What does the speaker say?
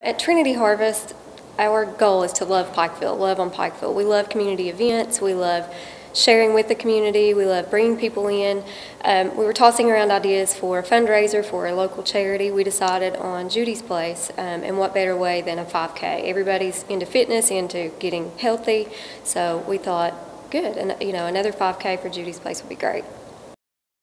At Trinity Harvest, our goal is to love Pikeville, love on Pikeville. We love community events, we love sharing with the community, we love bringing people in. Um, we were tossing around ideas for a fundraiser for a local charity. We decided on Judy's Place, um, and what better way than a 5K? Everybody's into fitness, into getting healthy, so we thought, good, and you know, another 5K for Judy's Place would be great.